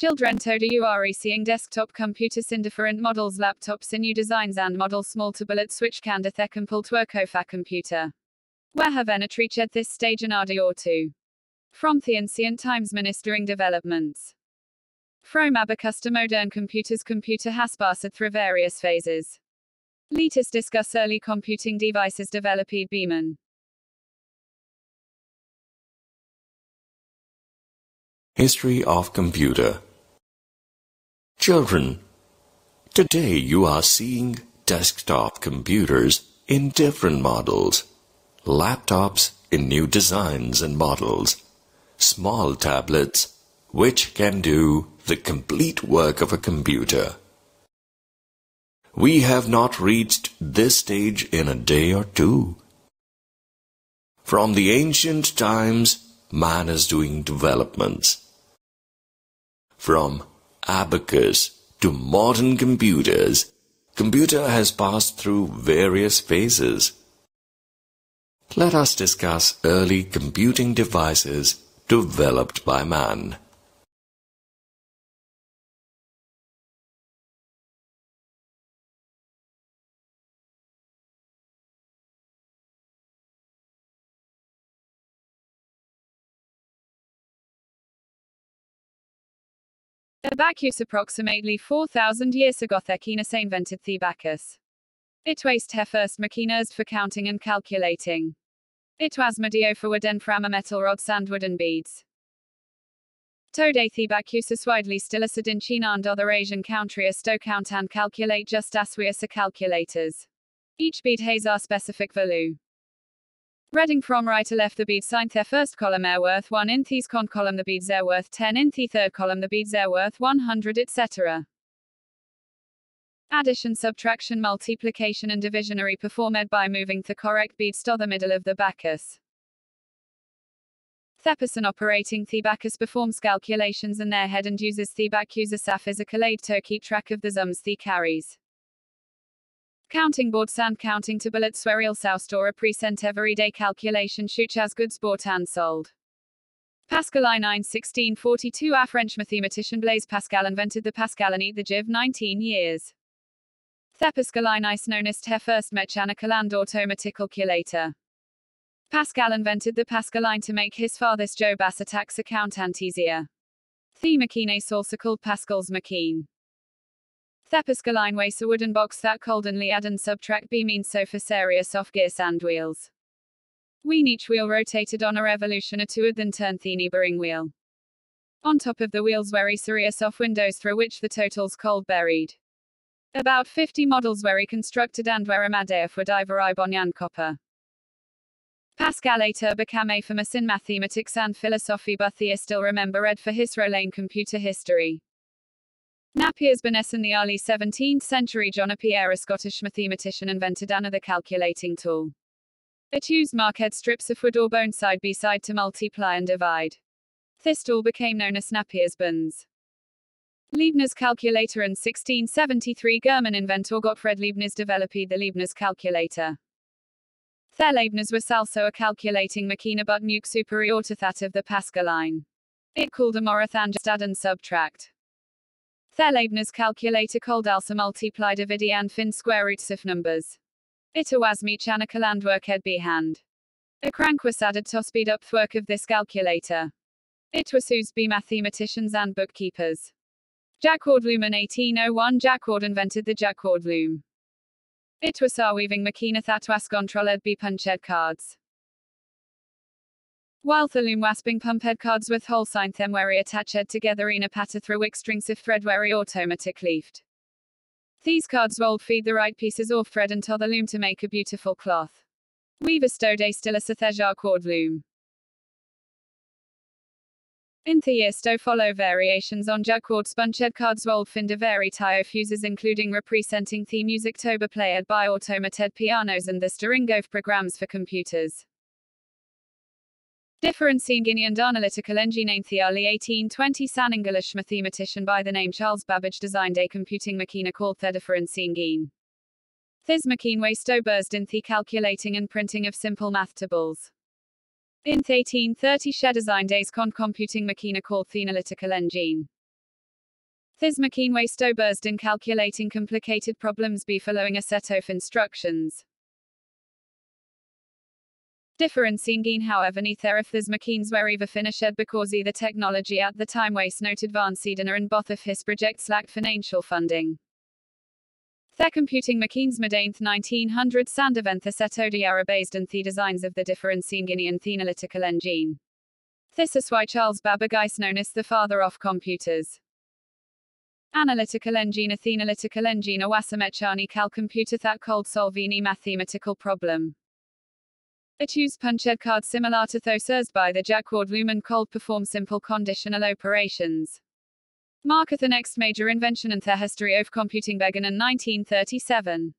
Children toda URE seeing desktop computers in different models laptops in new designs and models small to bullet switch candith ekumpul twerkofa computer. Where have enetrich at this stage an or two. From the ancient times ministering developments. From abacusta modern computers computer has passed through various phases. Let us discuss early computing devices developed Beeman. History of Computer Children, today you are seeing desktop computers in different models, laptops in new designs and models, small tablets which can do the complete work of a computer. We have not reached this stage in a day or two. From the ancient times, man is doing developments. From abacus to modern computers, computer has passed through various phases. Let us discuss early computing devices developed by man. Abacus approximately 4,000 years ago Thekinas invented the abacus. It was her first machinas for counting and calculating. It was medio for wood and from a metal rods and wooden beads. Today the abacus is widely still used in China and other Asian countries to count and calculate just as we are calculators. Each bead has a specific value. Reading from right to left the beads signed their first column are worth 1 in the second column the beads are worth 10 in the third column the beads are worth 100 etc. Addition subtraction multiplication and division are performed by moving the correct beads to the middle of the abacus. Thepperson operating the abacus performs calculations in their head and uses the abacus as a physical aid to keep track of the sums the carries. Counting board sand counting to bullets where real store present everyday calculation as goods bought and sold. Pascaline 9 1642 A French mathematician Blaise Pascal invented the Pascal and the Jiv 19 years. The Pascaline is known as her first mechanical and automatic calculator. Pascal invented the Pascaline to make his father's job as a tax accountant easier. The machine is also called Pascal's machine. Thepascaline weighs a wooden box that coldenly add and subtract b means so for serious off gear sand wheels. When each wheel rotated on a revolution or two of then turned the neighboring wheel. On top of the wheels were serious off windows through which the totals cold buried. About 50 models were constructed and were amadeus for diver Bonyan copper. Pascal later became famous in mathematics and philosophy but they still remember read for his role in computer history. Napier's Bones in the early 17th century John Napier, a Scottish mathematician, invented another calculating tool. It used markhead strips of wood or bone side by side to multiply and divide. This tool became known as Napier's bones. Leibniz calculator in 1673 German inventor Gottfried Leibniz developed the Leibniz calculator. The Leibniz was also a calculating machine but nuke superior to that of the Pascaline. It called a Morath and add and subtract. Their Leibniz calculator called also multiply divide and fin square roots of numbers. It was mechanical and worked by hand. A crank was added to speed up the work of this calculator. It was used by mathematicians and bookkeepers. Jacquard loom in 1801 Jacquard invented the Jacquard loom. It was a weaving machine that was controlled by punched cards. While the loom wasping pumped cards with whole sign them were attached together in a pattern through which strings of thread were automatic leafed. These cards rolled feed the right pieces of thread into the loom to make a beautiful cloth. Weaver stowed a still a Sathejar cord loom. In Theasto follow variations on Jacquard spunched cards rolled fin de tio fuses including representing the music toba played by automated pianos and the Staringove programs for computers. Differentiating and analytical engine in the early 1820 an English mathematician by the name Charles Babbage designed a computing machine called the difference engine. This machine was to burst in the calculating and printing of simple math tables. In 1830 she designed a con computing machine called the analytical engine. This machine way bursed in calculating complicated problems be following a set of instructions. Differencing however neither of these machines were ever finished because the technology at the time was not advanced and both of his projects lacked financial funding. The computing machines made 1900 sandaventha setodi are based on the designs of the difference engine and the analytical engine. This is why Charles Babbage is known as the father of computers. Analytical engine analytical engine awasamechani cal computer that cold solvini mathematical problem. It used punched cards similar to those used by the Jacquard Lumen cold perform simple conditional operations. Marketh the next major invention in the history of computing began in 1937.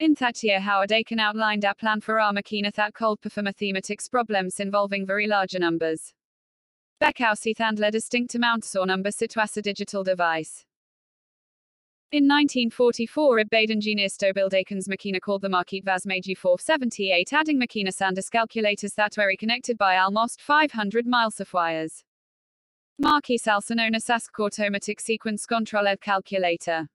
In that year Howard Aiken outlined a plan for our machine that cold perform mathematics problems involving very large numbers. Beckhouse and a distinct amount saw number situas a digital device. In 1944 a build Aiken's machina called the Marquis Vaz Magi 478 adding machina Sanders calculators that were connected by almost 500 miles of wires. Mark I also known as automatic sequence control calculator.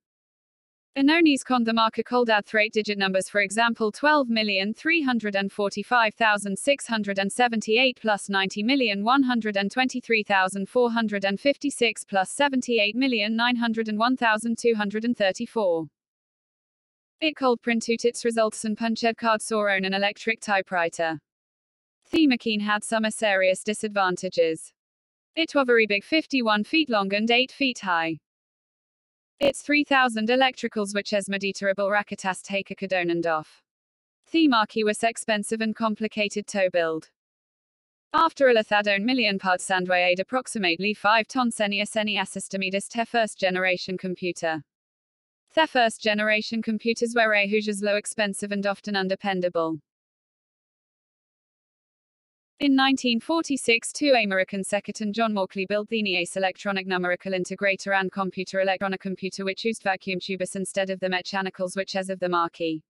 Anonis con the marker called out three digit numbers for example 12,345,678 plus 90,123,456 plus 78,901,234. It called printout its results and punched card saw on an electric typewriter. Themachine had some serious disadvantages. It was very big 51 feet long and 8 feet high. Its 3000 electricals which as mediterable raketas take a cadonand off. The Mark I was expensive and complicated to build. After a lethadone million parts and weighed approximately 5 tons any any assistamidas te first generation computer. The first generation computers were a low expensive and often undependable. In 1946 two American secretary John Mauchly built the ENIAC electronic numerical integrator and computer electronic computer which used vacuum tubes instead of the mechanicals which as of the Mark I.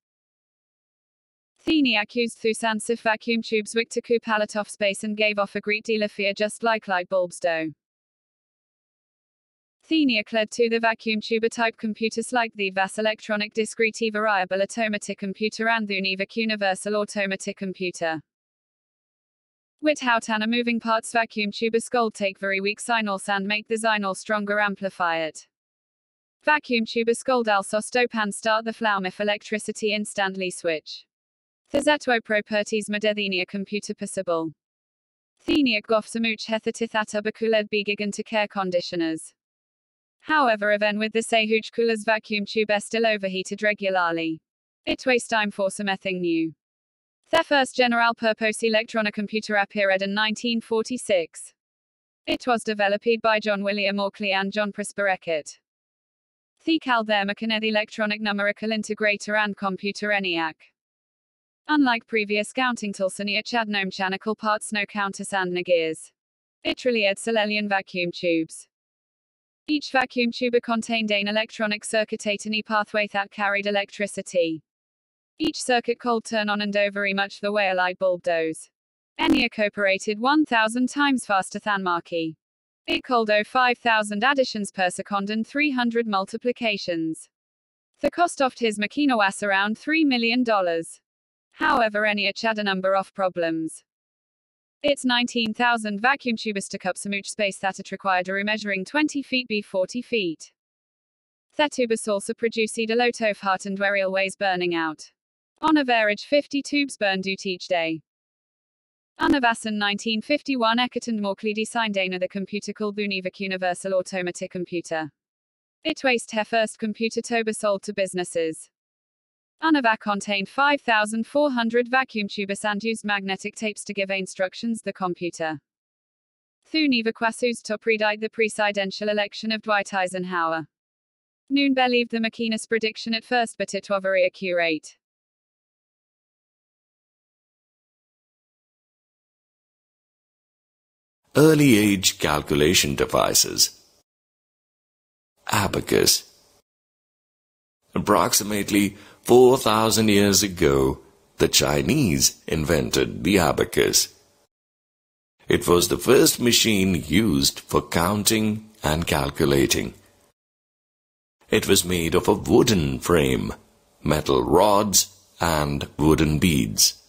Theni accused Thusansif vacuum tubes Wiktaku Palatov space and gave off a great deal of fear just like light bulbs do. Thenia led to the vacuum tube type computers like the VAS electronic discrete variable automatic computer and the Univac universal automatic computer. Without a moving parts vacuum tube skull take very weak signals and make the signal stronger amplify it. Vacuum tube also stop and start the flow if electricity instantly switch. The zetwo properties medethenia computer possible. Theniac gofsamuch hethatithata bakuled begigant to care conditioners. However, even with the Sehuch coolers vacuum tube still overheated regularly. It waste time for something new. Their first general-purpose electronic computer appeared in 1946. It was developed by John William Mauchly and John Prosper Eckert. The Caldermacanet electronic numerical integrator and computer ENIAC. Unlike previous counting tools, it had mechanical parts, no counters and no gears. It really had Solelian vacuum tubes. Each vacuum tube contained an electronic circuit any pathway that carried electricity. Each circuit cold turn on and very much the way a light bulb does. ENIAC operated 1000 times faster than Mark I. It called 5000 additions per second and 300 multiplications. The cost of his machine was around $3 million. However, ENIAC had a number of problems. Its 19,000 vacuum tubes took up so much space that it required a remeasuring 20 feet by 40 feet. The tubes also produced a lot of hot and railways burning out. On average 50 tubes burned out each day. Unavasan 1951 Ekaton Mauchly designed the computer called Univac Universal Automatic Computer. It was her first computer Toba sold to businesses. Univac contained 5,400 vacuum tubes and used magnetic tapes to give instructions the computer. Thuniva Quasus to predate the presidential election of Dwight Eisenhower. Noon believed the machinist's prediction at first but it was very accurate. Early age calculation devices. Abacus. Approximately 4,000 years ago, the Chinese invented the abacus. It was the first machine used for counting and calculating. It was made of a wooden frame, metal rods, and wooden beads.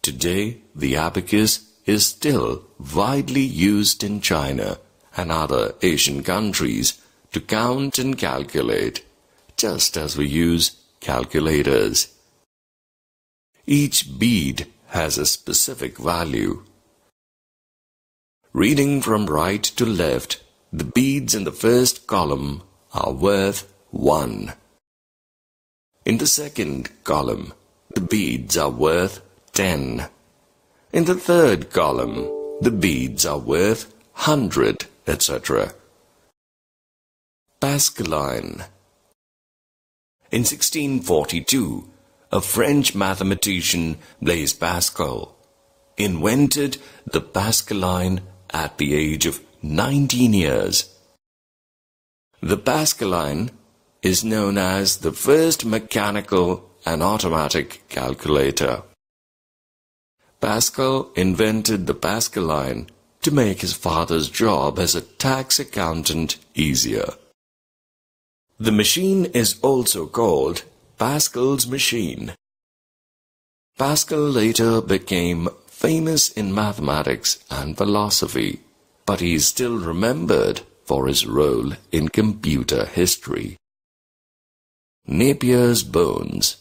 Today, the abacus is still widely used in China and other Asian countries to count and calculate, just as we use calculators. Each bead has a specific value. Reading from right to left, the beads in the first column are worth 1. In the second column, the beads are worth 10. In the third column, the beads are worth 100, etc. Pascaline In 1642, a French mathematician, Blaise Pascal, invented the Pascaline at the age of 19 years. The Pascaline is known as the first mechanical and automatic calculator. Pascal invented the Pascaline to make his father's job as a tax accountant easier. The machine is also called Pascal's machine. Pascal later became famous in mathematics and philosophy, but he is still remembered for his role in computer history. Napier's Bones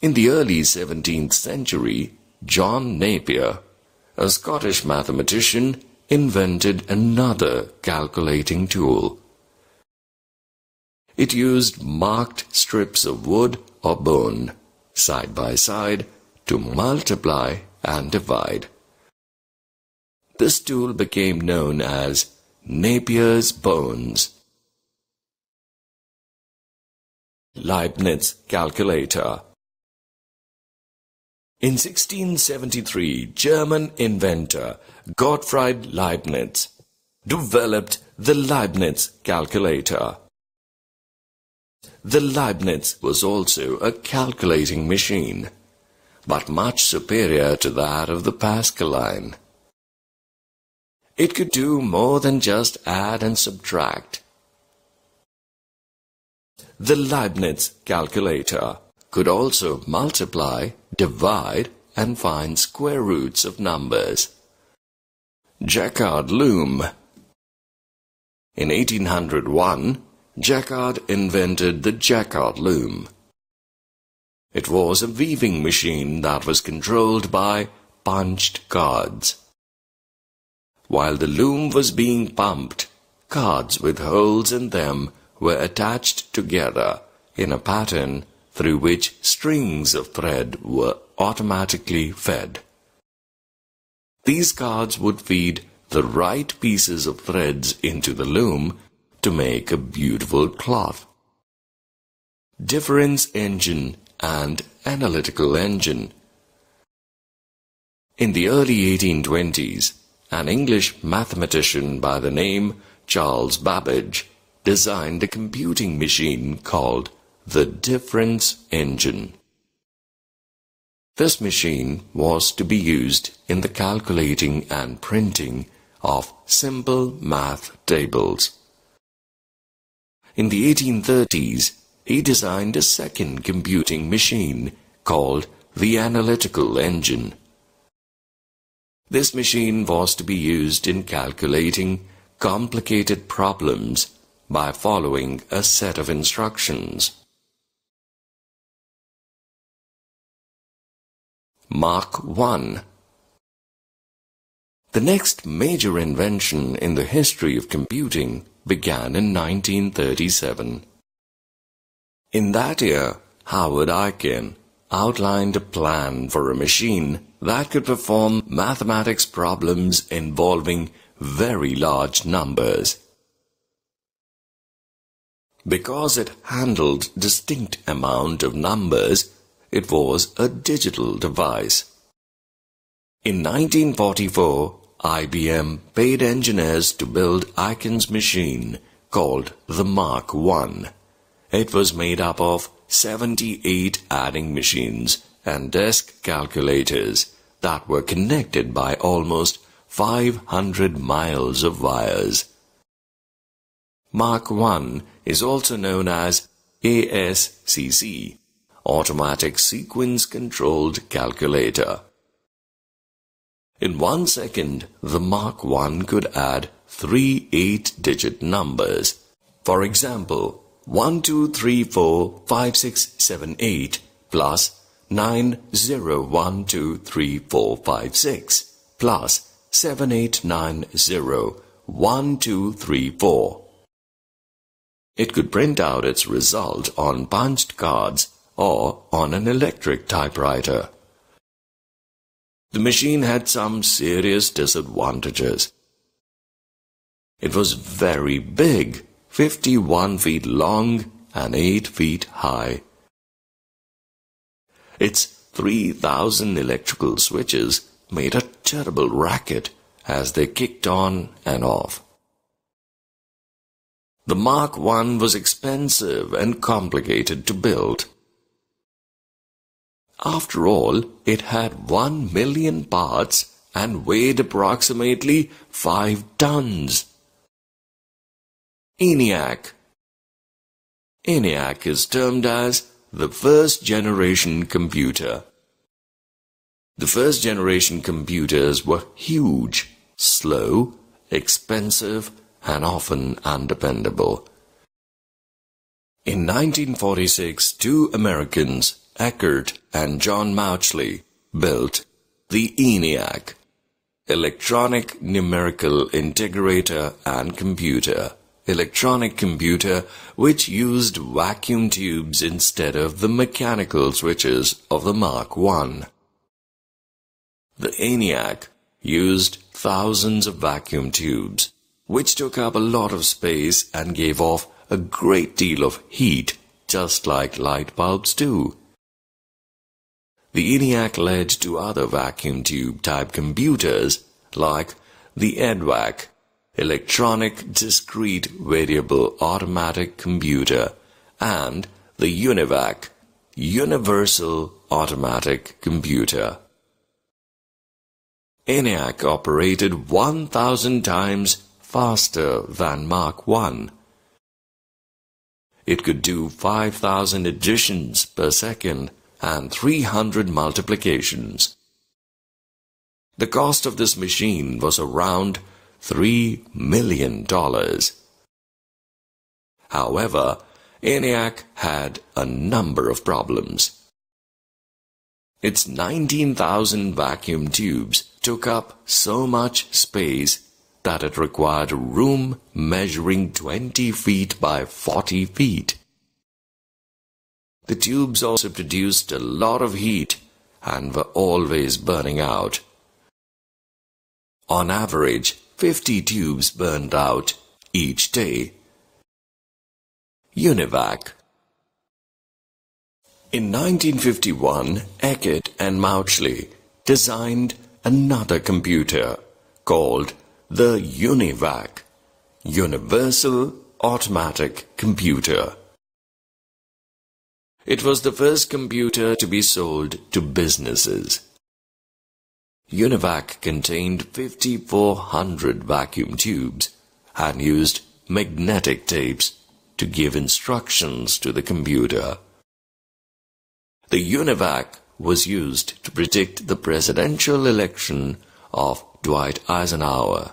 In the early 17th century, John Napier, a Scottish mathematician, invented another calculating tool it used marked strips of wood or bone, side by side, to multiply and divide. This tool became known as Napier's bones. Leibniz calculator In 1673, German inventor Gottfried Leibniz developed the Leibniz calculator. The Leibniz was also a calculating machine, but much superior to that of the Pascaline. It could do more than just add and subtract. The Leibniz calculator could also multiply, divide, and find square roots of numbers. Jacquard loom. In 1801, Jacquard invented the Jacquard loom. It was a weaving machine that was controlled by punched cards. While the loom was being pumped, cards with holes in them were attached together in a pattern through which strings of thread were automatically fed. These cards would feed the right pieces of threads into the loom to make a beautiful cloth. Difference engine and analytical engine. In the early 1820s, an English mathematician by the name Charles Babbage designed a computing machine called the difference engine. This machine was to be used in the calculating and printing of simple math tables. In the 1830s, he designed a second computing machine called the analytical engine. This machine was to be used in calculating complicated problems by following a set of instructions. Mark 1 The next major invention in the history of computing began in 1937. In that year, Howard Aiken outlined a plan for a machine that could perform mathematics problems involving very large numbers. Because it handled distinct amount of numbers, it was a digital device. In 1944, IBM paid engineers to build Aiken's machine called the Mark I. It was made up of 78 adding machines and desk calculators that were connected by almost 500 miles of wires. Mark I is also known as ASCC, Automatic Sequence Controlled Calculator. In one second, the Mark I could add three eight-digit numbers. For example, 1, 2, 3, 4, 5, 6, 7, 8 plus 9, 0, 1, 2, 3, 4, 5, 6 plus 7, 8, 9, 0, 1, 2, 3, 4. It could print out its result on punched cards or on an electric typewriter. The machine had some serious disadvantages. It was very big, 51 feet long and 8 feet high. Its 3,000 electrical switches made a terrible racket as they kicked on and off. The Mark I was expensive and complicated to build. After all, it had one million parts and weighed approximately five tons. ENIAC ENIAC is termed as the first generation computer. The first generation computers were huge, slow, expensive, and often undependable. In 1946, two Americans Eckert and John Mauchly built the ENIAC, Electronic Numerical Integrator and Computer, electronic computer which used vacuum tubes instead of the mechanical switches of the Mark I. The ENIAC used thousands of vacuum tubes, which took up a lot of space and gave off a great deal of heat, just like light bulbs do. The ENIAC led to other vacuum tube type computers like the EDVAC, Electronic Discrete Variable Automatic Computer, and the UNIVAC, Universal Automatic Computer. ENIAC operated 1,000 times faster than Mark I. It could do 5,000 additions per second and 300 multiplications. The cost of this machine was around $3 million. However, ENIAC had a number of problems. Its 19,000 vacuum tubes took up so much space that it required room measuring 20 feet by 40 feet. The tubes also produced a lot of heat and were always burning out. On average, 50 tubes burned out each day. UNIVAC In 1951, Eckert and Mauchly designed another computer called the UNIVAC, Universal Automatic Computer. It was the first computer to be sold to businesses. UNIVAC contained 5400 vacuum tubes and used magnetic tapes to give instructions to the computer. The UNIVAC was used to predict the presidential election of Dwight Eisenhower.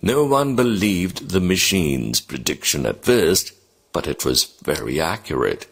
No one believed the machine's prediction at first but it was very accurate.